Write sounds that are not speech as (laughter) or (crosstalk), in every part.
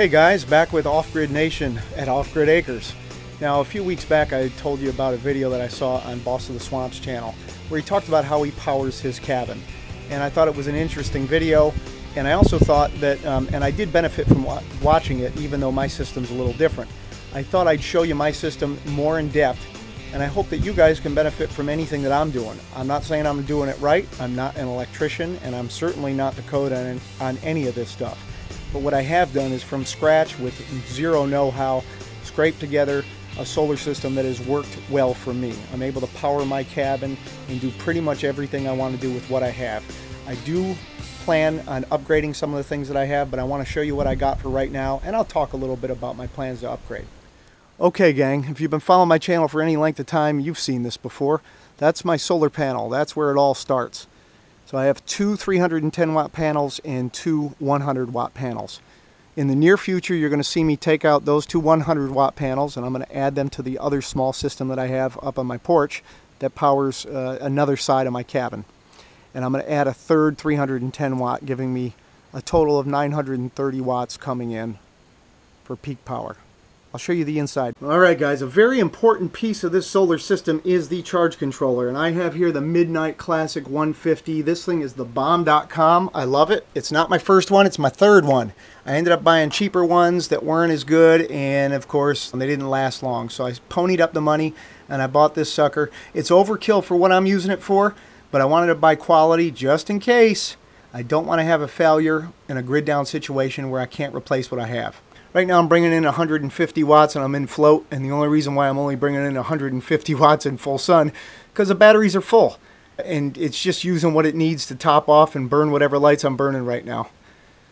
Okay guys, back with Off Grid Nation at Off Grid Acres. Now a few weeks back I told you about a video that I saw on Boss of the Swamps channel where he talked about how he powers his cabin. And I thought it was an interesting video and I also thought that, um, and I did benefit from wa watching it even though my system's a little different. I thought I'd show you my system more in depth and I hope that you guys can benefit from anything that I'm doing. I'm not saying I'm doing it right, I'm not an electrician, and I'm certainly not the code on, on any of this stuff. But what I have done is from scratch with zero know-how, scrape together a solar system that has worked well for me. I'm able to power my cabin and do pretty much everything I want to do with what I have. I do plan on upgrading some of the things that I have, but I want to show you what I got for right now, and I'll talk a little bit about my plans to upgrade. Okay gang, if you've been following my channel for any length of time, you've seen this before. That's my solar panel. That's where it all starts. So I have two 310 watt panels and two 100 watt panels. In the near future, you're going to see me take out those two 100 watt panels and I'm going to add them to the other small system that I have up on my porch that powers uh, another side of my cabin. And I'm going to add a third 310 watt, giving me a total of 930 watts coming in for peak power. I'll show you the inside. Alright guys, a very important piece of this solar system is the charge controller. And I have here the Midnite Classic 150. This thing is the bomb.com. I love it. It's not my first one, it's my third one. I ended up buying cheaper ones that weren't as good and of course they didn't last long. So I ponied up the money and I bought this sucker. It's overkill for what I'm using it for, but I wanted to buy quality just in case. I don't want to have a failure in a grid down situation where I can't replace what I have. Right now I'm bringing in 150 watts and I'm in float and the only reason why I'm only bringing in 150 (laughs) watts in full sun because the batteries are full and it's just using what it needs to top off and burn whatever lights I'm burning right now.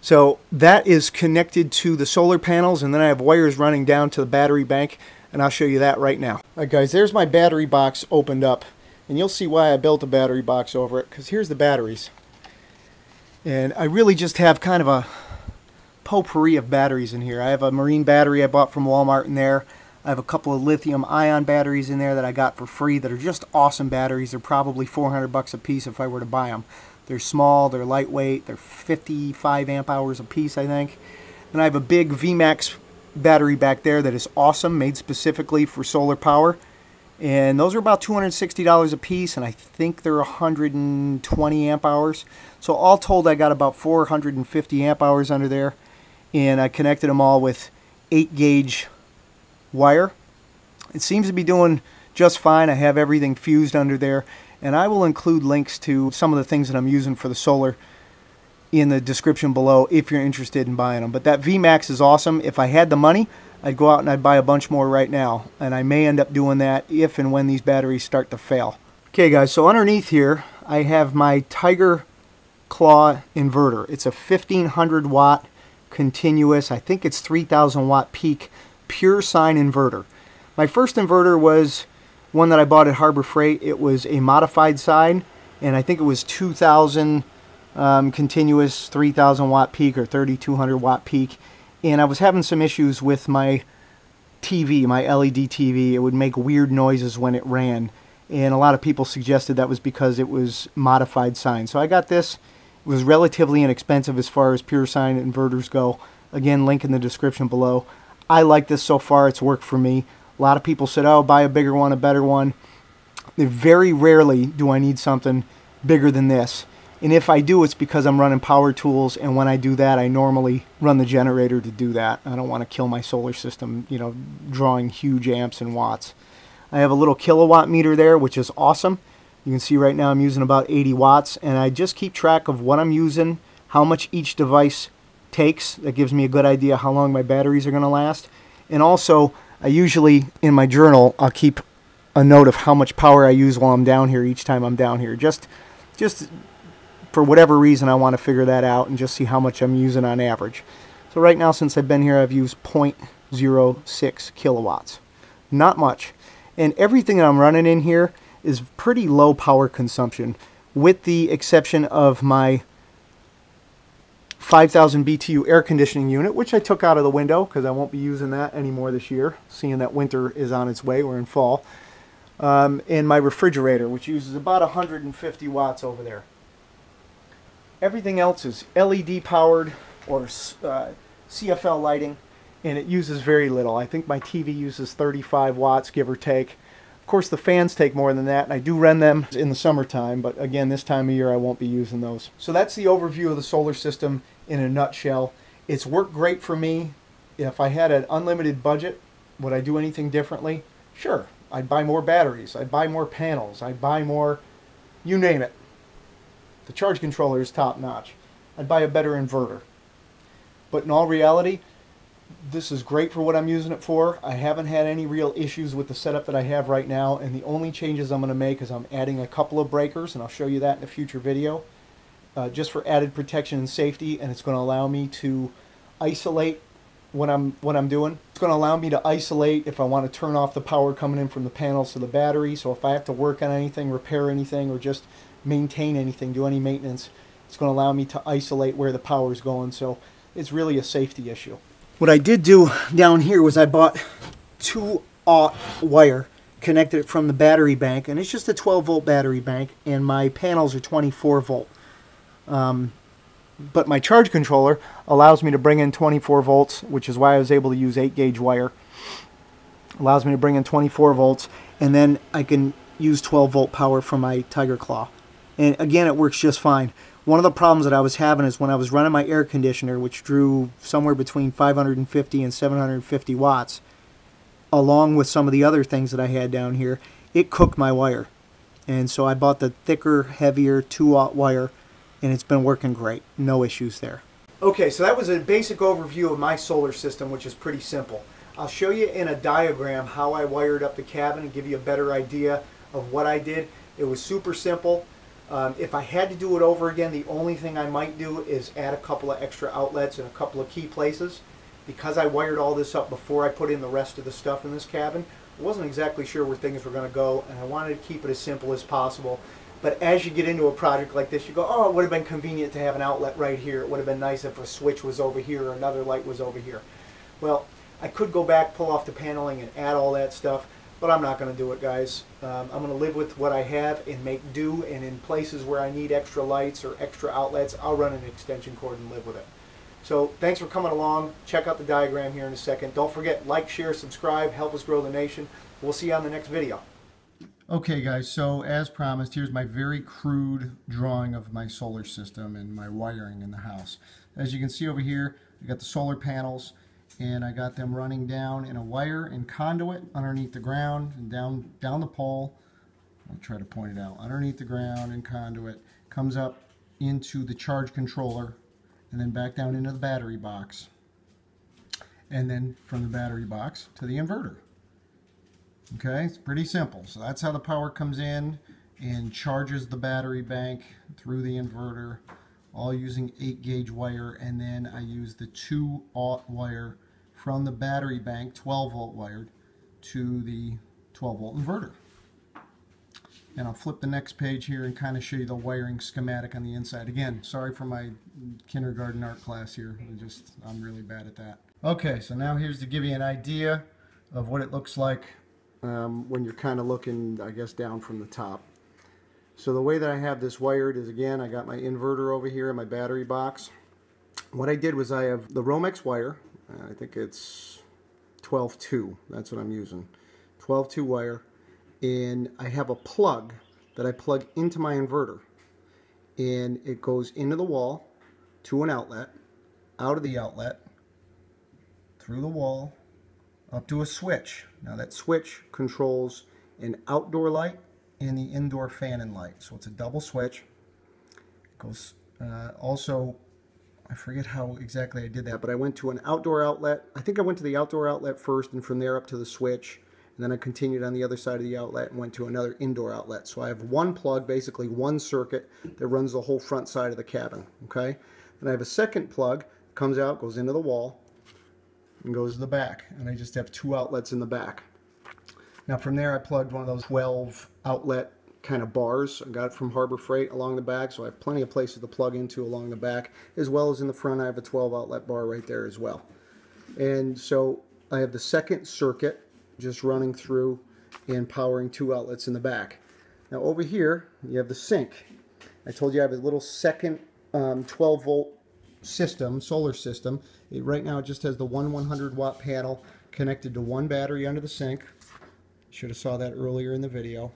So that is connected to the solar panels and then I have wires running down to the battery bank and I'll show you that right now. Alright guys, there's my battery box opened up and you'll see why I built a battery box over it because here's the batteries. And I really just have kind of a potpourri of batteries in here. I have a marine battery I bought from Walmart in there. I have a couple of lithium ion batteries in there that I got for free that are just awesome batteries. They're probably 400 bucks a piece if I were to buy them. They're small, they're lightweight, they're 55 amp hours a piece, I think. And I have a big VMAX battery back there that is awesome, made specifically for solar power. And those are about $260 a piece, and I think they're 120 amp hours. So all told, I got about 450 amp hours under there and I connected them all with 8 gauge wire. It seems to be doing just fine. I have everything fused under there and I will include links to some of the things that I'm using for the solar in the description below if you're interested in buying them. But that VMAX is awesome. If I had the money, I'd go out and I'd buy a bunch more right now. And I may end up doing that if and when these batteries start to fail. Okay guys, so underneath here I have my Tiger Claw inverter. It's a 1500 watt continuous, I think it's 3000 watt peak, pure sine inverter. My first inverter was one that I bought at Harbor Freight. It was a modified sine, and I think it was 2000 um, continuous 3000 watt peak or 3200 watt peak. And I was having some issues with my TV, my LED TV. It would make weird noises when it ran. And a lot of people suggested that was because it was modified sine. So I got this was relatively inexpensive as far as pure sine inverters go. Again, link in the description below. I like this so far. It's worked for me. A lot of people said, oh, buy a bigger one, a better one. Very rarely do I need something bigger than this. And if I do, it's because I'm running power tools. And when I do that, I normally run the generator to do that. I don't want to kill my solar system, you know, drawing huge amps and watts. I have a little Kil-A-Watt meter there, which is awesome. You can see right now I'm using about 80 watts and I just keep track of what I'm using, how much each device takes. That gives me a good idea how long my batteries are going to last. And also, I usually, in my journal, I'll keep a note of how much power I use while I'm down here each time I'm down here. Just, just for whatever reason, I want to figure that out and just see how much I'm using on average. So right now, since I've been here, I've used 0.06 kilowatts. Not much. And everything that I'm running in here is pretty low power consumption with the exception of my 5000 BTU air conditioning unit, which I took out of the window because I won't be using that anymore this year, seeing that winter is on its way, we're in fall. Um, and my refrigerator, which uses about 150 watts over there. Everything else is LED powered or uh, CFL lighting, and it uses very little. I think my TV uses 35 watts, give or take. Course, the fans take more than that, and I do run them in the summertime, but again, this time of year I won't be using those. So that's the overview of the solar system in a nutshell. It's worked great for me. If I had an unlimited budget, would I do anything differently? Sure. I'd buy more batteries. I'd buy more panels. I'd buy more, you name it. The charge controller is top notch. I'd buy a better inverter. But in all reality, this is great for what I'm using it for. I haven't had any real issues with the setup that I have right now, and the only changes I'm going to make is I'm adding a couple of breakers, and I'll show you that in a future video, uh, just for added protection and safety, and it's going to allow me to isolate what I'm what I'm doing. It's going to allow me to isolate if I want to turn off the power coming in from the panels to the battery. So if I have to work on anything, repair anything, or just maintain anything, do any maintenance, it's going to allow me to isolate where the power is going. So it's really a safety issue. What I did do down here was I bought two aught wire, connected it from the battery bank, and it's just a 12 volt battery bank, and my panels are 24 volt. Um, but my charge controller allows me to bring in 24 volts, which is why I was able to use 8 gauge wire. Allows me to bring in 24 volts, and then I can use 12 volt power from my Tiger Claw. And again, it works just fine. One of the problems that I was having is when I was running my air conditioner, which drew somewhere between 550 and 750 watts, along with some of the other things that I had down here, it cooked my wire. And so I bought the thicker, heavier 2 aught wire and it's been working great. No issues there. Okay, so that was a basic overview of my solar system, which is pretty simple. I'll show you in a diagram how I wired up the cabin and give you a better idea of what I did. It was super simple. Um, if I had to do it over again, the only thing I might do is add a couple of extra outlets and a couple of key places. Because I wired all this up before I put in the rest of the stuff in this cabin, I wasn't exactly sure where things were going to go, and I wanted to keep it as simple as possible but as you get into a project like this, you go, oh, it would have been convenient to have an outlet right here. It would have been nice if a switch was over here or another light was over here. Well, I could go back, pull off the paneling, and add all that stuff, but I'm not going to do it, guys. Um, I'm going to live with what I have and make do, and in places where I need extra lights or extra outlets, I'll run an extension cord and live with it. So thanks for coming along. Check out the diagram here in a second. Don't forget, like, share, subscribe, help us grow the nation. We'll see you on the next video. Okay guys, so as promised, here's my very crude drawing of my solar system and my wiring in the house. As you can see over here, I got the solar panels and I got them running down in a wire and conduit underneath the ground and down, down the pole. I'll try to point it out. Underneath the ground and conduit comes up into the charge controller and then back down into the battery box. And then from the battery box to the inverter. Okay, it's pretty simple. So that's how the power comes in and charges the battery bank through the inverter, all using 8 gauge wire, and then I use the 2 aught wire from the battery bank, 12 volt wired, to the 12 volt inverter. And I'll flip the next page here and kind of show you the wiring schematic on the inside. Again, sorry for my kindergarten art class here. I just I'm really bad at that. Okay, so now here's to give you an idea of what it looks like um, when you're kind of looking, I guess, down from the top. So the way that I have this wired is, again, I got my inverter over here in my battery box. What I did was I have the Romex wire. I think it's 12-2. That's what I'm using. 12-2 wire. And I have a plug that I plug into my inverter. And it goes into the wall to an outlet, out of the outlet, through the wall, up to a switch. Now that switch controls an outdoor light and the indoor fan and light. So it's a double switch. It goes uh, also, I forget how exactly I did that, but I went to an outdoor outlet. I think I went to the outdoor outlet first and from there up to the switch. And then I continued on the other side of the outlet and went to another indoor outlet. So I have one plug, basically one circuit that runs the whole front side of the cabin. Okay. And I have a second plug, comes out, goes into the wall, and goes to the back. And I just have two outlets in the back. Now from there I plugged one of those 12 outlet kind of bars. I got it from Harbor Freight along the back, so I have plenty of places to plug into along the back, as well as in the front I have a 12 outlet bar right there as well. And so I have the second circuit just running through and powering two outlets in the back. Now over here you have the sink. I told you I have a little second um, 12 volt system, solar system. It, right now it just has the one 100 watt panel connected to one battery under the sink. Should have saw that earlier in the video.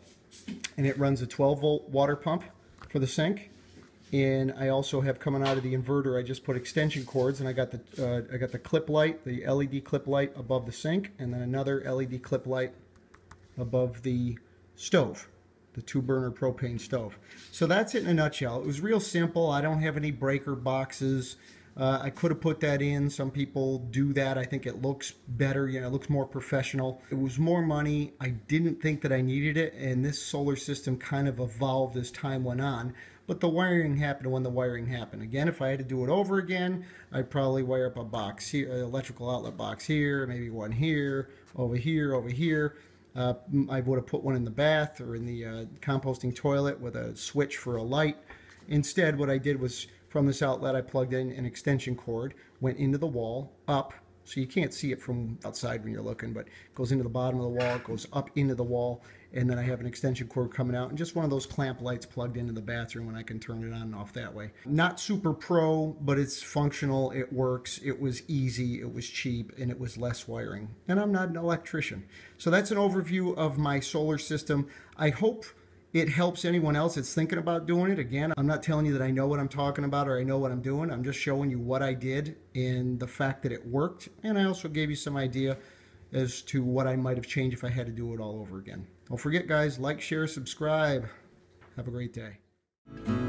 And it runs a 12 volt water pump for the sink. And I also have coming out of the inverter, I just put extension cords and I got the uh, I got the clip light, the LED clip light above the sink, and then another LED clip light above the stove the two burner propane stove. So that's it in a nutshell. It was real simple. I don't have any breaker boxes. Uh, I could have put that in. Some people do that. I think it looks better. You know, it looks more professional. It was more money. I didn't think that I needed it, and this solar system kind of evolved as time went on. But the wiring happened when the wiring happened. Again, if I had to do it over again, I'd probably wire up a box here, an electrical outlet box here, maybe one here, over here, over here. Uh, I would have put one in the bath or in the uh, composting toilet with a switch for a light. Instead, what I did was from this outlet, I plugged in an extension cord, went into the wall, up, so you can't see it from outside when you're looking, but it goes into the bottom of the wall, it goes up into the wall, and then I have an extension cord coming out and just one of those clamp lights plugged into the bathroom and I can turn it on and off that way. Not super pro, but it's functional, it works, it was easy, it was cheap, and it was less wiring. And I'm not an electrician. So that's an overview of my solar system. I hope it helps anyone else that's thinking about doing it. Again, I'm not telling you that I know what I'm talking about or I know what I'm doing. I'm just showing you what I did and the fact that it worked. And I also gave you some idea as to what I might have changed if I had to do it all over again. Don't forget, guys, like, share, subscribe. Have a great day.